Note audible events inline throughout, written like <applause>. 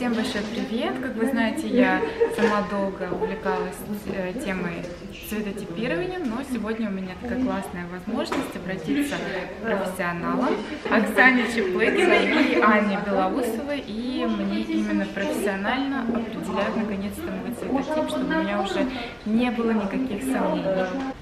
Всем большой привет! Как вы знаете, я сама долго увлекалась э, темой цветотипирования, но сегодня у меня такая классная возможность обратиться к профессионалам Оксане Чеплыгиной и Анне Белоусовой, и мне именно профессионально определяют наконец-то мой цветотип, чтобы у меня уже не было никаких сомнений.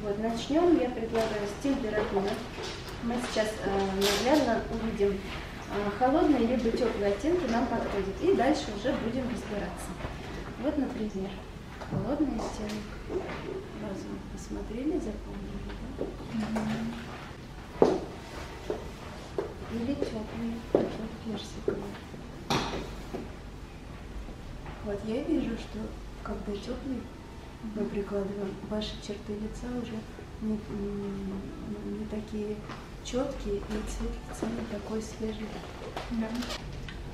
Вот, начнем, я предлагаю с температуры. Мы сейчас э, наглядно увидим холодные либо теплые оттенки нам подходят. И дальше уже будем разбираться. Вот, например, холодный оттенок. Разум посмотрели, запомнили, да? Или теплый, такой персиковый. Вот я вижу, что когда теплый мы прикладываем, ваши черты лица уже не, не, не такие четкий и цвет цвет такой свежий. Да.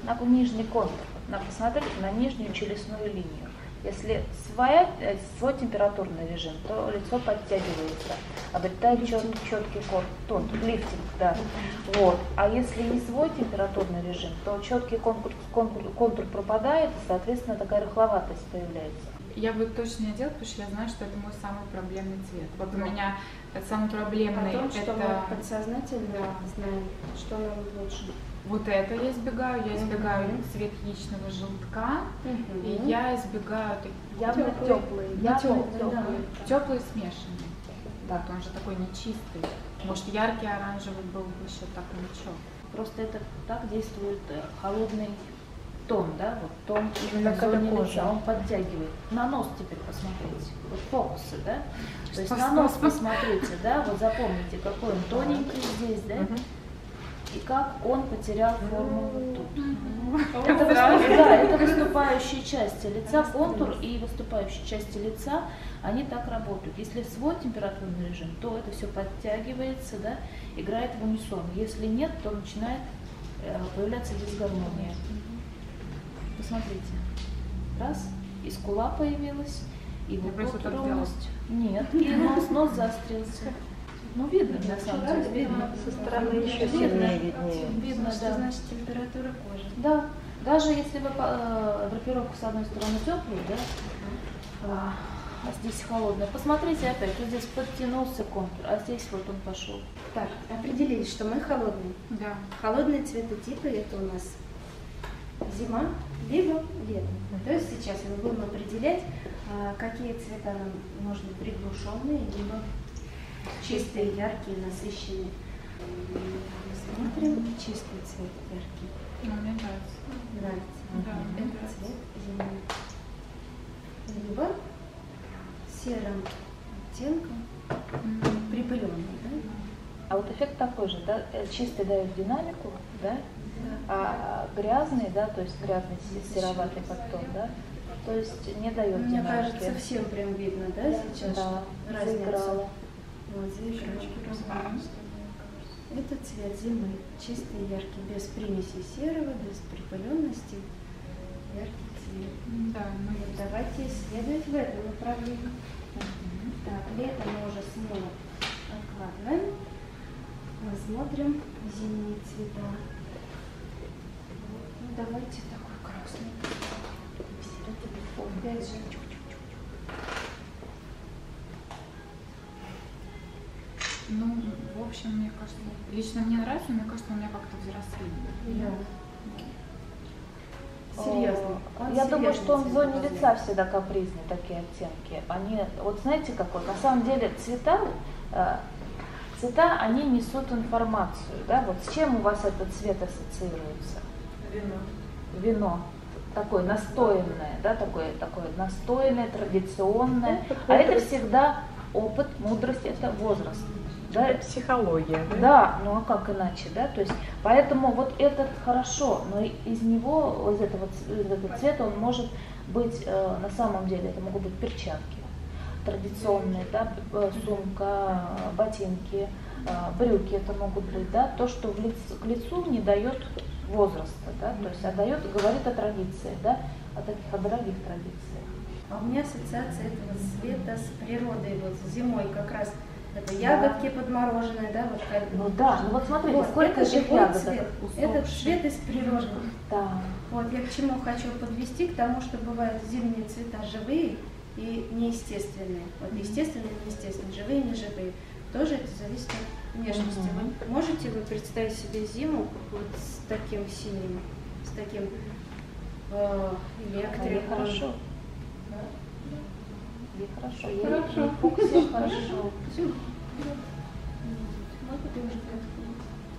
На нижний контур. На, посмотрите на нижнюю челюстную линию. Если своя, э, свой температурный режим, то лицо подтягивается, обретает чет, четкий контур, лифтинг, да. Вот. А если не свой температурный режим, то четкий контур, контур, контур пропадает, и, соответственно, такая рыхловатость появляется. Я бы точно не делала, потому что я знаю, что это мой самый проблемный цвет. Вот у меня самый проблемный О том, что это... мы подсознательно знаем, что нам лучше. Вот это я избегаю, я избегаю Мгм. цвет яичного желтка, Мгм. и я избегаю Явно теплые, явно Теплый, да. теплые. теплый смешанный. Да, он же такой нечистый. Может, яркий оранжевый был бы еще так ничего. Просто это так действует э, холодный тон, да, вот тон именно Как зоне это кожа. лица, он подтягивает. На нос теперь посмотрите, вот фокусы, да, то есть на нос посмотрите, да, вот запомните, какой он тоненький здесь, да, и как он потерял форму вот тут. Это, сразу. выступ- да, <laughs> это выступающие части лица, контур и выступающие части лица, они так работают. Если свой температурный режим, то это все подтягивается, да, играет в унисон. Если нет, то начинает э, появляться дисгармония. Посмотрите. Раз, и скула появилась, и вот тут ровность. Нет, и нос, нос заострился. Ну, видно, на самом деле, видно. Со стороны еще Видно, сильнее виднее. Видно, Что да. значит температура кожи? Да, даже если вы э, драпировку с одной стороны теплую, да, а, а здесь холодная. Посмотрите опять, вот здесь подтянулся контур, а здесь вот он пошел. Так, определились, что мы холодные. Да. Холодные цветотипы это у нас зима, либо лето. То есть сейчас мы будем определять, а, какие цвета нам нужны приглушенные, либо чистые, яркие, насыщенные. Смотрим чистый цвет, яркий. Ну, мне нравится. Нравится. Да, мне Это нравится. цвет зимы. Либо серым оттенком, припыленный, да? А вот эффект такой же, да, э, чистый дает динамику, да, а грязный, да, то есть грязный се- сероватый подтон, да, то есть не дает Мне динамики. кажется, всем прям видно, да, сейчас да, разницу? заиграла. Вот, заиграла. Это цвет зимы, чистый, яркий, без примесей серого, без припыленности, яркий цвет. Да, ну, Вот давайте исследовать в этом направлении. Так, лето мы уже смело откладываем. Посмотрим зимние цвета. Давайте такой красный. Опять же. ну, в общем, мне кажется, лично мне нравится, мне кажется, у меня как-то взрослее. Да. Серьезно. он Я думаю, что он в зоне лица всегда капризные такие оттенки. Они, вот знаете какой? На самом деле цвета, э, цвета, они несут информацию. Да? Вот с чем у вас этот цвет ассоциируется? Вино. Вино. Такое настоянное, да, такое, такое настоянное, традиционное. Это А это всегда опыт, мудрость, это возраст. Да, Это психология. Да? да, ну а как иначе, да? То есть, поэтому вот этот хорошо, но из него, из этого, из этого цвета он может быть, э, на самом деле, это могут быть перчатки традиционные, да, э, сумка, ботинки, э, брюки это могут быть, да, то, что в лиц- к лицу не дает возраста, да, то есть, а дает, говорит о традиции, да, о таких, о дорогих традициях. А у меня ассоциация этого цвета с природой. Вот зимой как раз Это ягодки подмороженные, да, вот как Ну да, ну вот смотрите, Вот, сколько это живой ягодок. цвет. Этот цвет из природы. Да. Вот я к чему хочу подвести, к тому, что бывают зимние цвета живые и неестественные. Вот естественные и неестественные, живые и неживые. Тоже это зависит от внешности. Мгм. Вот можете вы представить себе зиму вот с таким синим, с таким э, Ей электриком? хорошо. Хорошо. Ей, Хорошо. фуксия хорошо. Как-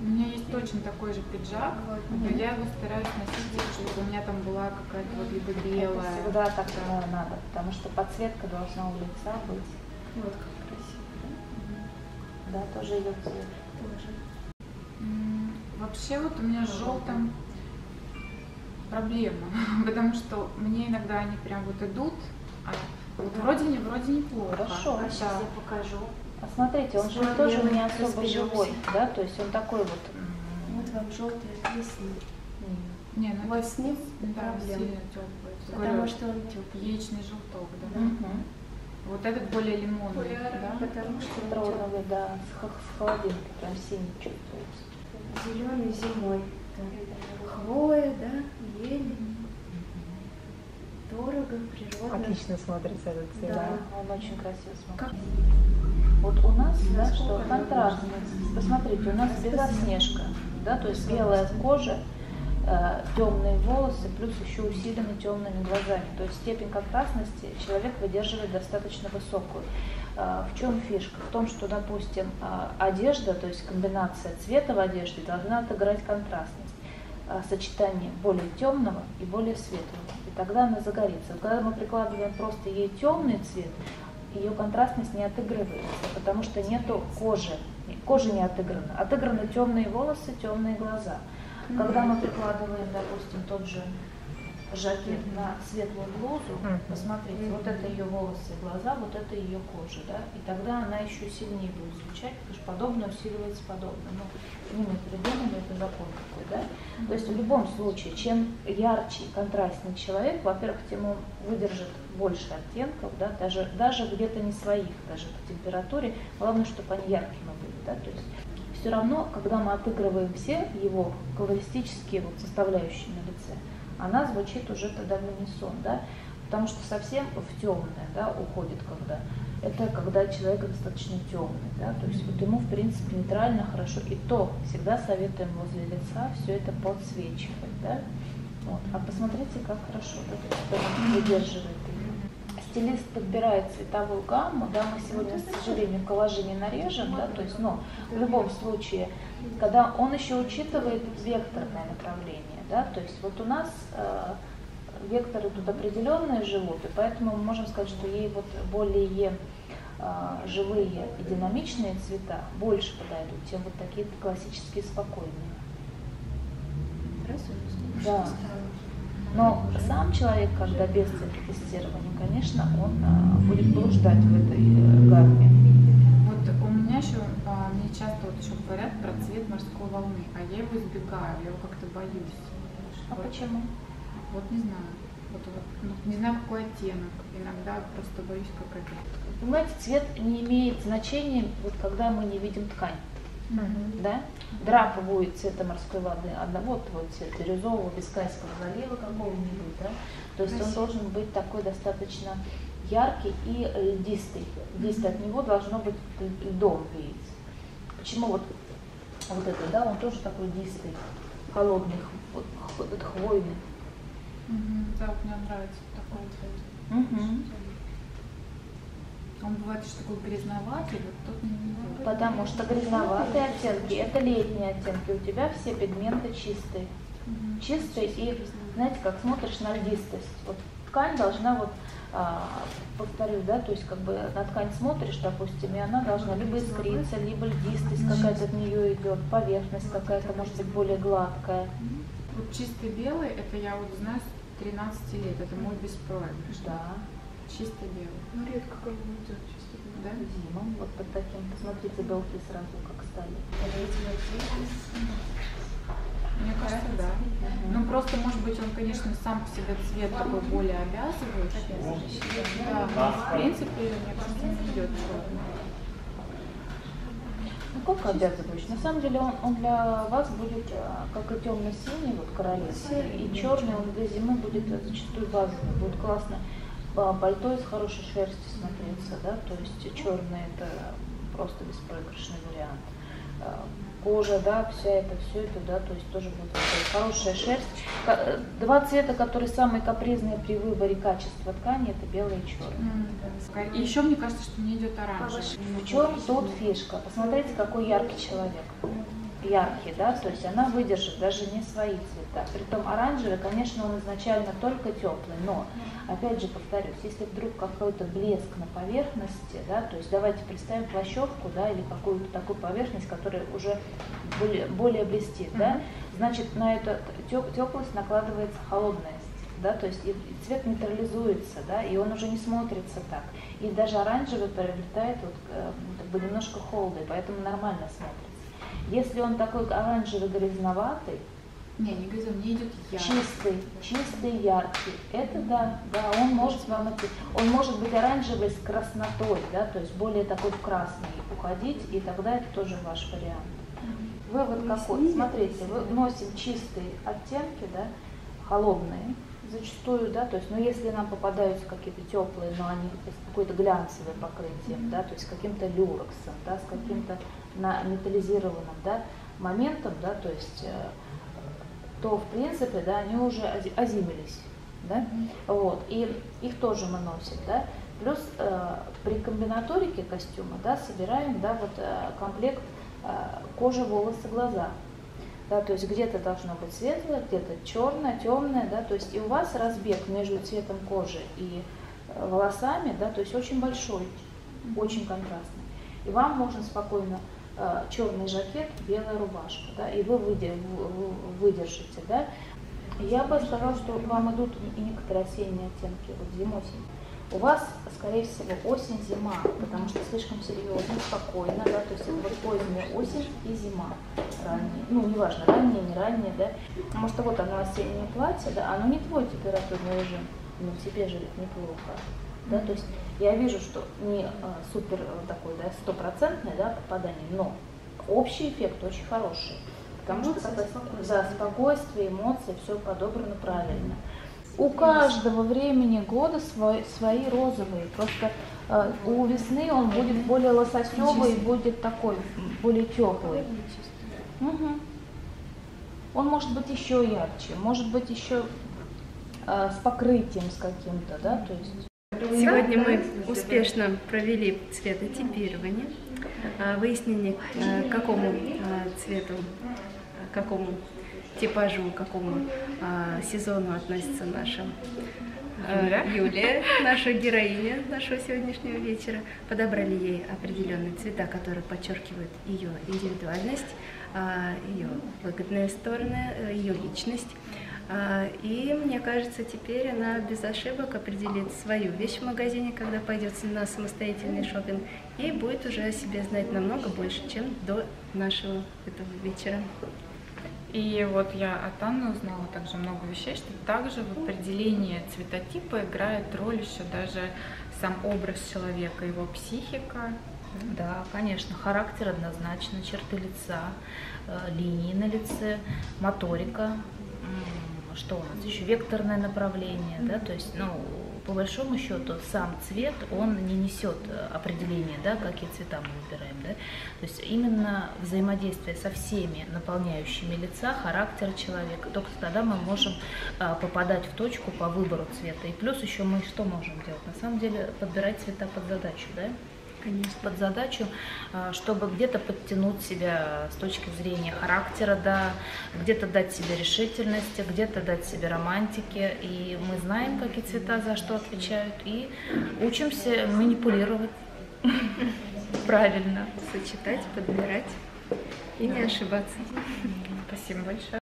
У меня есть точно такой же пиджак, Вот. но я его стараюсь носить, чтобы у меня там была какая-то вот либо белая. Это всегда так э, надо, потому что подсветка должна у лица быть. Вот как. Да, тоже ее цвет. Тоже. Вообще вот у меня с желтым проблема, <laughs> потому что мне иногда они прям вот идут, а вот вроде не вроде неплохо. Хорошо. А Да. сейчас я покажу. А смотрите, он же тоже не особо разберемся. живой, да, то есть он такой вот. Вот вам желтый весны. м, Не, ну вас с ним да, проблем. сильно теплый. Потому что он теплый. яичный желток, да. мгм. Вот этот более лимонный, да? Потому что он Троновый, да, с, холодильника прям синий чувствуется. зеленый зимой. Да. Хвоя, да, ели. Дорого, природно. Отлично смотрится этот цвет. Да. Он очень красиво смотрится. Вот у нас, да, что контрастность. Посмотрите, у нас белоснежка, да, то есть белая кожа, темные волосы, плюс еще усилены темными глазами. То есть степень контрастности человек выдерживает достаточно высокую. Э, В чем фишка? В том, что, допустим, э, одежда, то есть комбинация цвета в одежде должна отыграть контрастность э, сочетание более темного и более светлого. И тогда она загорится. Вот Когда мы прикладываем просто ей темный цвет, ее контрастность не отыгрывается, потому что нету кожи. Кожа не отыграна. Отыграны темные волосы, темные глаза. Когда мы прикладываем, допустим, тот же жакет на светлую блузу, Мгм. посмотрите, вот это ее волосы глаза, вот это ее кожа, да, и тогда она еще сильнее будет звучать, потому что подобное усиливается подобное. Ну, не мы придумали, это закон такой, да. То есть в любом случае, чем ярче и контрастнее человек, во-первых, тем он выдержит больше оттенков, да, даже, даже где-то не своих, даже по температуре, главное, чтобы они яркими были, да, то есть все равно, когда мы отыгрываем все его колористические вот составляющие на лице, она звучит уже тогда в унисон, да, потому что совсем в темное, да, уходит когда. Это когда человек достаточно темный, да, то есть вот ему, в принципе, нейтрально хорошо. И то всегда советуем возле лица все это подсвечивать, да. Вот. А посмотрите, как хорошо, да, то есть выдерживает. Стилист подбирает цветовую гамму, да, мы сегодня, к сожалению, коллажи не нарежем, да, то есть, но в любом случае, когда он еще учитывает векторное направление, да, то есть вот у нас э, векторы тут определенные живут, и поэтому мы можем сказать, что ей вот более э, живые и динамичные цвета больше подойдут, чем вот такие классические спокойные. Да. Но сам человек, когда без цветотестирования, конечно, он а, будет блуждать в этой э, гамме. Вот у меня еще, а, мне часто вот еще говорят про цвет морской волны, а я его избегаю, я его как-то боюсь. А Вот- почему? Вот не знаю. Вот, вот, ну, не знаю, какой оттенок. Иногда просто боюсь, как это. Понимаете, цвет не имеет значения, вот когда мы не видим ткань. Да? Драпа будет цвета морской воды, одного вот, вот цвет бирюзового, Бискайского залива какого-нибудь, да? То есть он Красиво. должен быть такой достаточно яркий и льдистый. Лист от него должно быть льдом веять. Почему вот, вот это, да, он тоже такой льдистый, холодный, вот, хвойный. Мгм. Да, мне нравится такой цвет. Мгм. Он бывает еще такой грязноватый, вот тут не. Потому что грязноватые оттенки – это летние оттенки. У тебя все пигменты чистые. Мгм. чистый и, знаете, как смотришь на льдистость. Вот ткань должна вот, а, повторю, да, то есть как бы на ткань смотришь, допустим, и она должна либо искриться, либо льдистость какая-то от нее идет, поверхность какая-то может быть более гладкая. Вот чистый белый, это я вот знаю с 13 лет, это мой беспроигрыш. Да, Чистый белый. Ну, редко кого идет, честно говоря. Да? зима, вот под таким, посмотрите, белки сразу как стали. Мне кажется, да. Ну просто, может быть, он, конечно, сам по себе цвет такой более обязывающий. Да, но в принципе, мне кажется, не идет черный. Ну как обязывающий? На самом деле он, он для вас будет а, как и темно-синий, вот королевский, и черный он для зимы будет зачастую базовый, будет классно пальто из хорошей шерсти смотреться, да, то есть черный это просто беспроигрышный вариант. А, кожа, да, вся это, все это, да, то есть тоже будет хорошая шерсть. Э, два цвета, которые самые капризные при выборе качества ткани, это белый и черный. И еще мне кажется, что мне идет оранжевый. В чем тут фишка? Посмотрите, какой яркий человек яркий, да, то есть она выдержит даже не свои цвета. Притом оранжевый, конечно, он изначально только теплый, но, опять же повторюсь, если вдруг какой-то блеск на поверхности, да, то есть давайте представим плащевку, да, или какую-то такую поверхность, которая уже более, более блестит, да, значит, на эту теплость накладывается холодность да, то есть и цвет нейтрализуется, да, и он уже не смотрится так. И даже оранжевый приобретает вот, э, как бы немножко холода, поэтому нормально смотрится. Если он такой оранжевый грязноватый, не, не грязный, мне идет яркий. Чистый, чистый, яркий. Это да, да, он может вам он может быть оранжевый с краснотой, да, то есть более такой в красный уходить, и тогда это тоже ваш вариант. Вывод какой? Смотрите, вы носим чистые оттенки, да, холодные, зачастую, да, то есть, ну, если нам попадаются какие-то теплые, но они с какой-то глянцевым покрытием, да, то есть с каким-то люрексом, да, с каким-то на металлизированном, да, моментом, да, то есть, э, то, в принципе, да, они уже озимились, да, вот, и их тоже мы носим, да, плюс э, при комбинаторике костюма, да, собираем, да, вот э, комплект э, кожа, волосы, глаза, да, то есть где-то должно быть светлое, где-то черное, темное, да, то есть и у вас разбег между цветом кожи и э, волосами, да, то есть очень большой, очень контрастный. И вам можно спокойно э, черный жакет, белая рубашка, да, и вы выдержите, да. Я бы сказала, что вам идут и некоторые осенние оттенки, вот зимой-осень у вас, скорее всего, осень-зима, потому что слишком серьезно, спокойно, да, то есть это вот поздняя осень и зима ранняя, ну, неважно, ранняя, не ранняя, да, потому что вот оно осеннее платье, да, оно не твой температурный режим, но тебе же неплохо, да, то есть я вижу, что не а, супер а, такой, да, стопроцентное, да, попадание, но общий эффект очень хороший, потому что, да, спокойствие, эмоции, все подобрано правильно. У каждого времени года свой, свои розовые. Просто э, у весны он будет более лососевый, будет такой, более теплый. Угу. Он может быть еще ярче, может быть еще э, с покрытием с каким-то, да, то есть. Сегодня мы успешно провели цветотипирование, э, выяснили, э, к какому э, цвету, к какому типажу, к какому а, сезону относится наша а, Юля. Юлия, наша героиня нашего сегодняшнего вечера. Подобрали ей определенные цвета, которые подчеркивают ее индивидуальность, а, ее выгодные стороны, ее личность. А, и мне кажется, теперь она без ошибок определит свою вещь в магазине, когда пойдет на самостоятельный шопинг, и будет уже о себе знать намного больше, чем до нашего этого вечера. И вот я от Анны узнала также много вещей, что также в определении цветотипа играет роль еще даже сам образ человека, его психика. Да, конечно, характер однозначно, черты лица, э, линии на лице, моторика, что у нас еще, векторное направление, да, то есть, ну, по большому счету сам цвет, он не несет э, определения, да, какие цвета мы выбираем. Да? То есть именно взаимодействие со всеми наполняющими лица, характер человека, только тогда мы можем а, попадать в точку по выбору цвета. И плюс еще мы что можем делать? На самом деле подбирать цвета под задачу. Да? Конечно, под задачу, а, чтобы где-то подтянуть себя с точки зрения характера, да, где-то дать себе решительности, где-то дать себе романтики. И мы знаем, какие цвета за что отвечают, и учимся манипулировать <laughs> правильно. Сочетать, подбирать и не ошибаться. Спасибо большое.